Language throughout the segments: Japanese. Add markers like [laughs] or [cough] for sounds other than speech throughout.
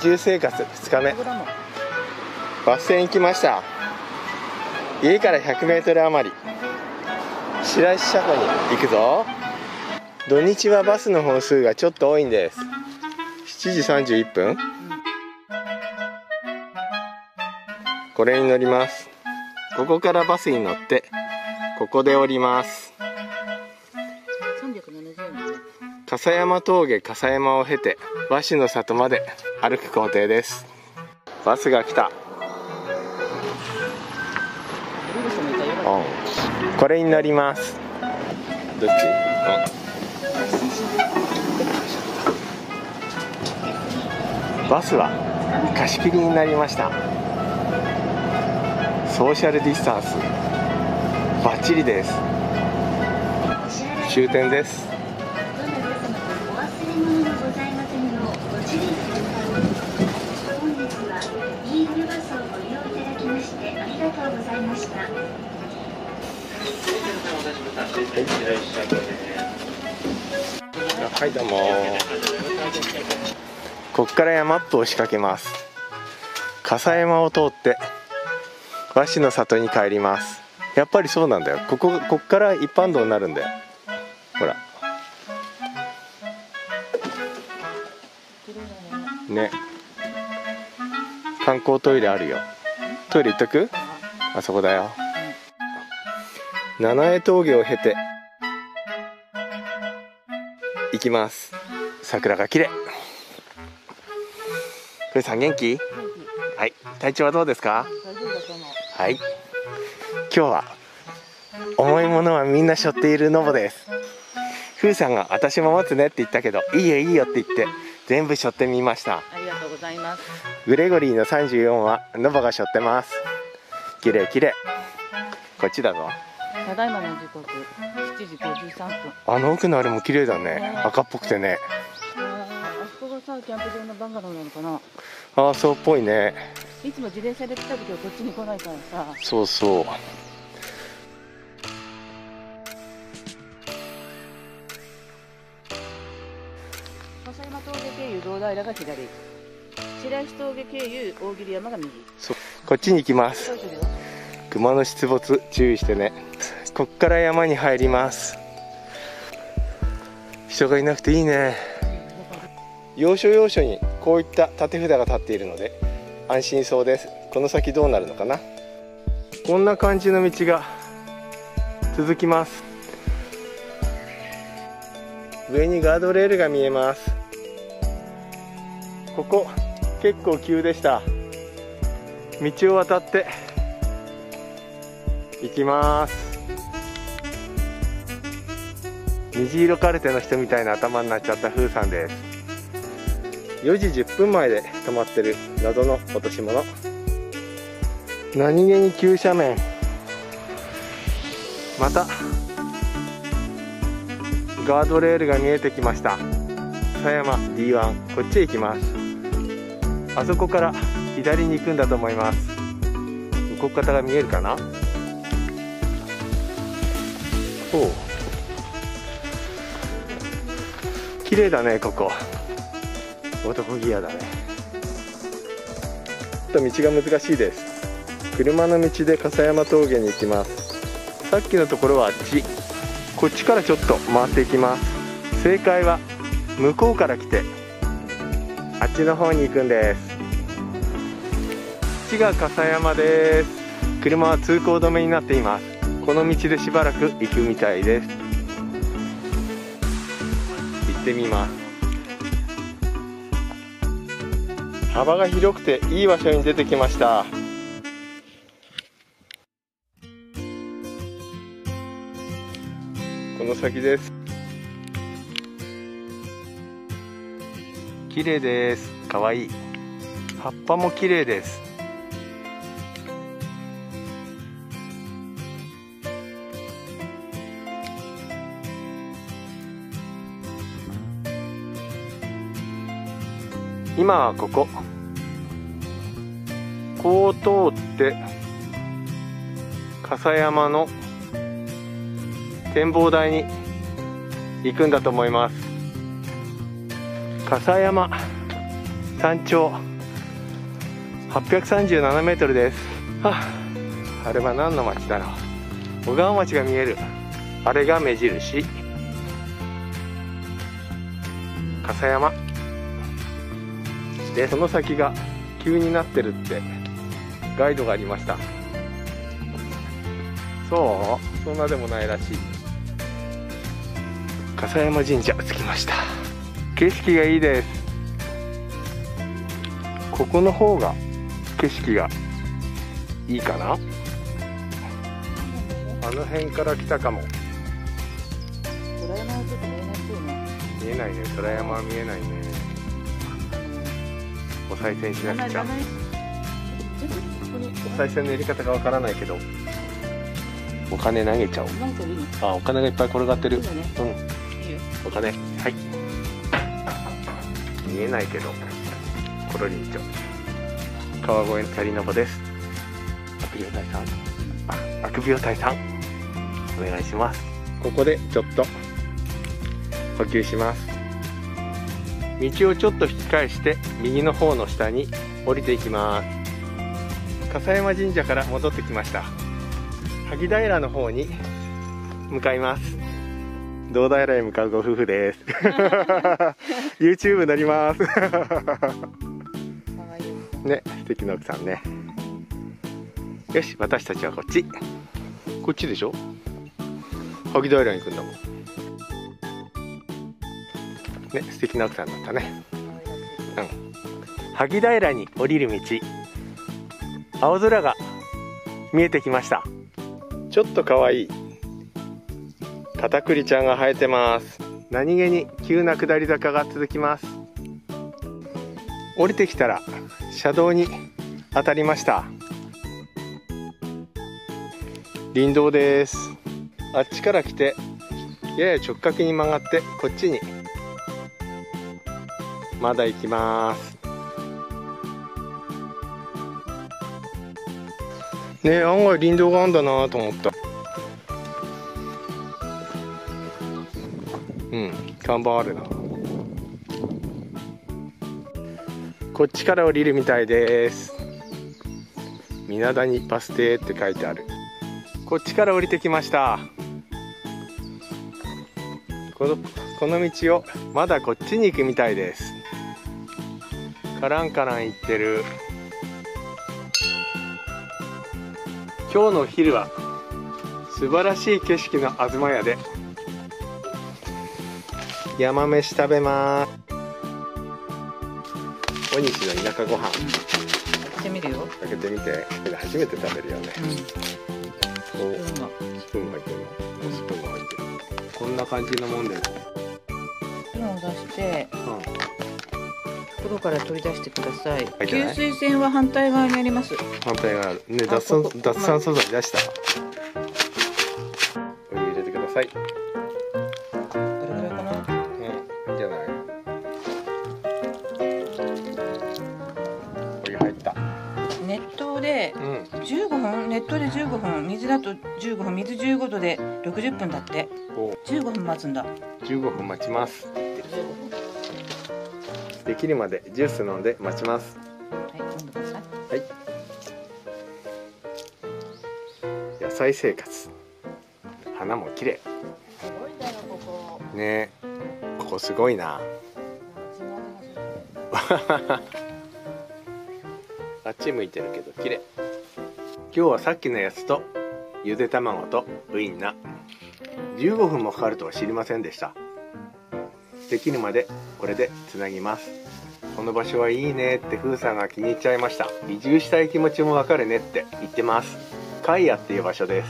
住生活2日目。バス停に来ました。家から 100m 余り。白石車庫に行くぞ。土日はバスの本数がちょっと多いんです。7時31分。これに乗ります。ここからバスに乗ってここで降ります。笠山峠笠山を経て和紙の里まで歩く工程です。バスが来た。これに乗ります。どっち、うん、バスは貸し切りになりました。ソーシャルディスタンス。バッチリです。終点ですはいどうも。ここから山アップを仕掛けます。笠山を通って和紙の里に帰ります。やっぱりそうなんだよ。こここっから一般道になるんだよ。ほら。ね。観光トイレあるよ。トイレ行っとく？あそこだよ。七重峠を経て行きます。桜が綺麗。ふうさん元気？はい。体調はどうですか？はい。今日は重いものはみんな背負っているノボです。ふうさんが私も持つねって言ったけどいいよいいよって言って全部背負ってみました。ありがとうございます。グレゴリーの34はノボが背負ってます。綺麗綺麗。こっちだぞ。ただいまの時刻。7時53分。あの奥のあれも綺麗だね、ね、赤っぽくてね。あそこがさキャンプ場のバンガローなのかな。ああそうっぽいね。いつも自転車で来た時はこっちに来ないからさ。そうそう。笠山峠経由堂平が左。白石峠経由大桐山が右。そう。こっちに行きます。熊の出没注意してねこっから山に入ります。人がいなくていいね。要所要所にこういった立て札が立っているので安心そうです。この先どうなるのかな。こんな感じの道が続きます。上にガードレールが見えます。ここ結構急でした。道を渡って行きます。虹色カルテの人みたいな頭になっちゃった風さんです4時10分前で止まってる謎の落とし物何気に急斜面またガードレールが見えてきました狭山 D1 こっちへ行きますあそこから左に行くんだと思います動き方が見えるかなお綺麗だねここ。男ギアだね。ちょっと道が難しいです。車の道で笠山峠に行きます。さっきのところはあっち。こっちからちょっと回っていきます。正解は向こうから来て。あっちの方に行くんです。こっちが笠山です。車は通行止めになっています。この道でしばらく行くみたいです。行ってみます。幅が広くていい場所に出てきました。この先です。綺麗です。かわいい。葉っぱも綺麗です。今はここ。こう通って笠山の展望台に行くんだと思います。笠山山頂。837メートルです。はあれは何の町だろう。小川町が見える。あれが目印。笠山。でその先が急になってるってガイドがありました。そうそんなでもないらしい。笠山神社着きました。景色がいいです。ここの方が景色がいいかな？あの辺から来たかも。見えないね。虎山は見えないねお賽銭しなくちゃお賽銭のやり方がわからないけど。お金投げちゃおう。あお金がいっぱい転がってる。うん。お金。はい。見えないけど。コロリンチョ川越キャリノボです。悪病隊さん。あ悪病隊さん。お願いします。ここでちょっと補給します道をちょっと引き返して右の方の下に降りていきます。笠山神社から戻ってきました。萩平の方に向かいます。堂平へ向かうご夫婦です。[laughs] YouTube 乗ります。ね素敵な奥さんね。よし私たちはこっち。こっちでしょ？萩平に行くんだもんね素敵な奥さんだったね。かわいらしい萩平に降りる道。青空が見えてきました。ちょっとかわいい。片栗ちゃんが生えてます。何気に急な下り坂が続きます。降りてきたら車道に当たりました。林道です。あっちから来てやや直角に曲がってこっちにまだ行きます。ね案外林道があんだなと思った。うん看板あるな。こっちから降りるみたいです。皆谷バス停って書いてある。こっちから降りてきました。このこの道をまだこっちに行くみたいです。カランカラン行ってる。今日のお昼は素晴らしい景色の東屋で。山飯食べます。小西の田舎ご飯。やってみるよ。開けてみて。初めて食べるよね。うん。おスプーンが入ってるスプーンが入ってる。こんな感じのもんで。すスプーンを出してうん。袋から取り出してください。入ってない？吸水栓は反対側にあります。反対があるねあ脱酸ここ。脱酸素剤出した。お湯入れてください。どれぐらいかな？うんいいんじゃない。お湯入った。熱湯でうん。15分？熱湯で15分？水だと15分？水15度で60分だって。お。15分待つんだ。15分待ちますできるまでジュース飲んで待ちます。はいはい。野菜生活。花も綺麗。すごいだよここ。ね。ここすごいな。[laughs] あっち向いてるけど綺麗。今日はさっきのやつとゆで卵とウインナー。15分もかかるとは知りませんでしたできるまでこれでつなぎます。この場所はいいねってふーさんが気に入っちゃいました。移住したい気持ちもわかるねって言ってます。カイヤっていう場所です。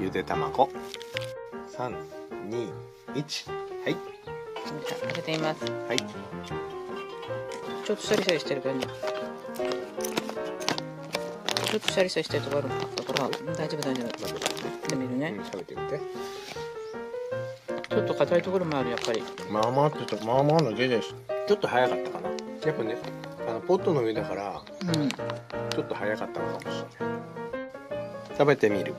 ゆで卵。321はい。開けてみます。はい。ちょっとシャリシャリしてるからね。ちょっとシャリシャリしてるとこあるだから大丈夫大丈夫。食べるね。うん、食べてみてちょっと硬いところもあるやっぱり。まあまあってとまあまあの出ですちょっと早かったかな。やっぱねあのポットの上だからうん。ちょっと早かったのかもしれない。食べてみる。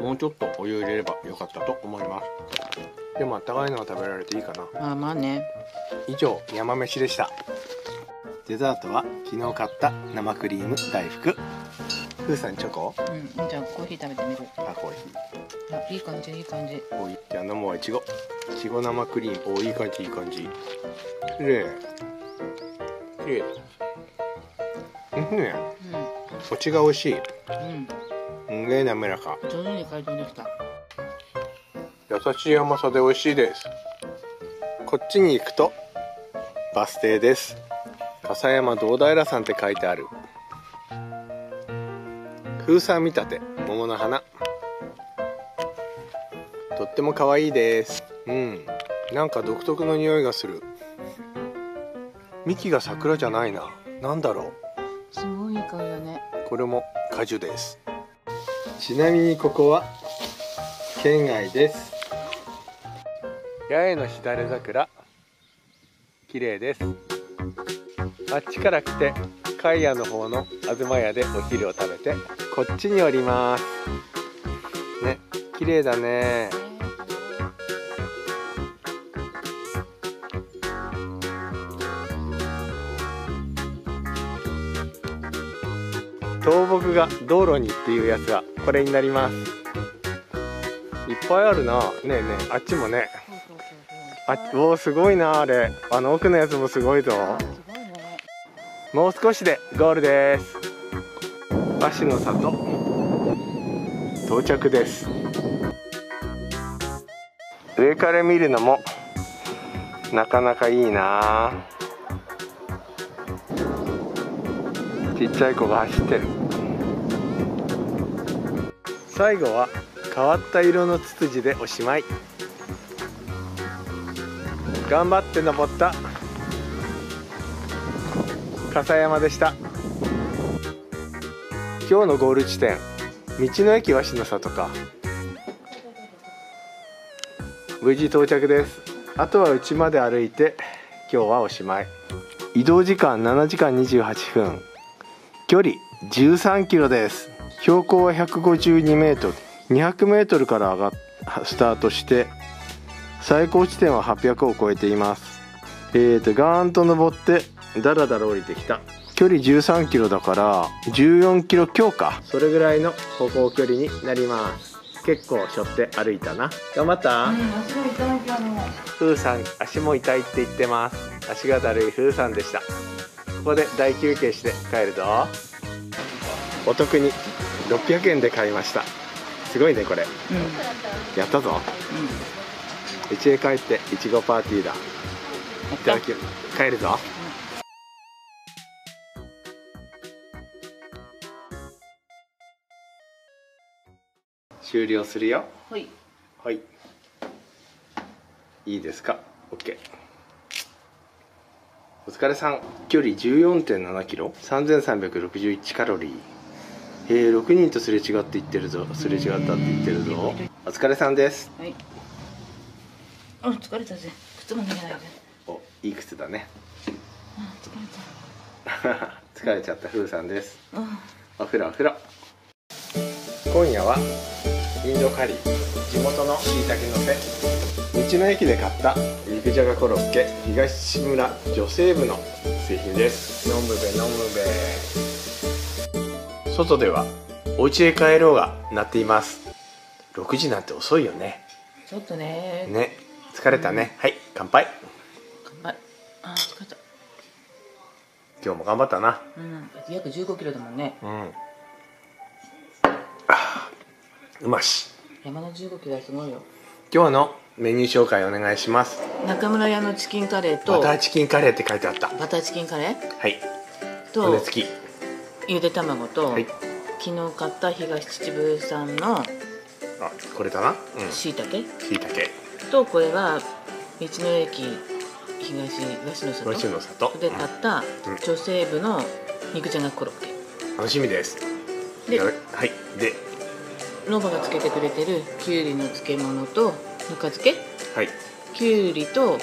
もうちょっとお湯入れればよかったと思います。でもあったかいのが食べられていいかな。まあまあね。以上山飯でした。デザートは昨日買った生クリーム大福。ふーさんチョコうんじゃあコーヒー食べてみる。あコーヒあいい感じいい感じ。ーおいじゃあ飲もういちごいちご生クリーム。おいい感じいい感じ。きれいきれいうんう餅が美味しい。ん。うんすんげえ滑らか。上手に解凍できた。優しい甘さで美味しいです。こっちに行くとバス停です。笠山堂平さんって書いてある。風船見立て桃の花。とっても可愛いです。うん。なんか独特の匂いがする。幹が桜じゃないな。なんだろすごいいい香りだね。うこれも果樹です。ちなみにここは県外です。八重のしだれ桜。綺麗です。あっちから来て海屋の方の東屋でお昼を食べてこっちにおります。ね綺麗だね倒木が道路にっていうやつはこれになります。いっぱいあるな。ねえねえあっちもね。あっおーすごいなあれ。あの奥のやつもすごいぞ。もう少しでゴールです。和紙の里。到着です。上から見るのもなかなかいいな。ちっちゃい子が走ってる最後は変わった色のツツジでおしまい。頑張って登った。笠山でした。今日のゴール地点道の駅和紙の里か。無事到着です。あとは家まで歩いて今日はおしまい。移動時間7時間28分。距離13キロです。標高は152メートル。200メートルから上がっスタートして最高地点は800を超えています。えーとガーンと登ってだらだら降りてきた。距離13キロだから14キロ強か。それぐらいの歩行距離になります。結構しょって歩いたな。頑張った、うん足が痛いかもふーさん足も痛いって言ってます。足がだるいふーさんでした。ここで大休憩して帰るぞ。お得に600円で買いました。すごいねこれ。うん。やったぞ。うん。家へ帰っていちごパーティーだ。いただき帰るぞ。終了するよ。はい。はい。いいですか？OK お疲れさん。距離14.7キロ。3361カロリーえー、6人とすれ違って言ってるぞ。すれ違ったって言ってるぞ。お疲れさんです。はい。あ疲れたぜ。靴も脱げないぜ。おいい靴だね。あ疲れ [laughs] 疲れちゃった。ふーさんです。お風呂お風呂。今夜はインドカリー地元のしいたけのせ。道の駅で買った肉じゃがコロッケ東村女性部の製品です。飲むべ飲むべ外ではお家へ帰ろうが鳴っています。6時なんて遅いよね。ちょっとね。ね。疲れたね。はい乾杯。乾杯。あ疲れた。今日も頑張ったな。うん。約15キロだもんね。うん。うまし。山の15キロはすごいよ。今日のメニュー紹介お願いします。中村屋のチキンカレーバとターチキンカレーって書いてあった。バターチキンカレー？はい。と骨付きゆで卵と、はい。昨日買った東秩父産のあこれだな？うん。しいたけしいたけとこれは道の駅東東の里。の里で買ったうん。女性部の肉じゃがコロッケ。楽しみです。ではい。でノバがつけてくれてるきゅうりの漬物とぬか漬け？はい。きゅうりとはい。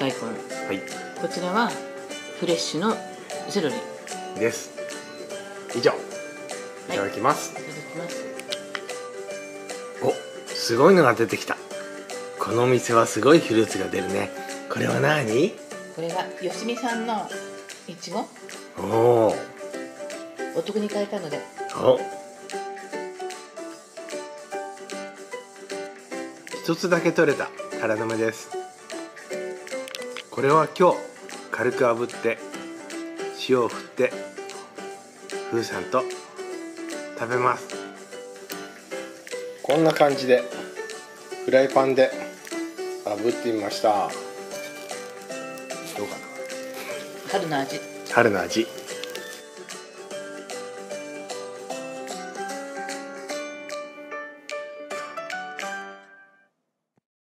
大根。はい。こちらはフレッシュのセロリ。いです以上。いただきます、ただきます。おすごいのが出てきた。このお店はすごいフルーツが出るね。これは何？これがよしみさんのいちご。おおお得に買えたので。お。一つだけ取れた。タラの芽です。これは今日軽く炙って塩を振ってふーさんと食べます。こんな感じでフライパンで炙ってみました。どうかな？春の味。春の味